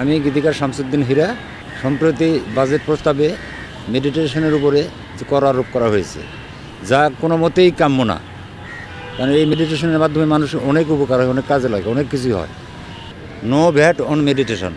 আমি গীতিকার শামসুদ্দিন হীরা। সম্প্রতি বাজেট প্রস্তাবে মেডিটেশনের উপরে কর আরোপ করা হয়েছে, যা কোনো মতেই কাম্য না। কারণ এই মেডিটেশনের মাধ্যমে মানুষ অনেক উপকার হয়, অনেক কাজে লাগে, অনেক কিছুই হয়। No VAT on meditation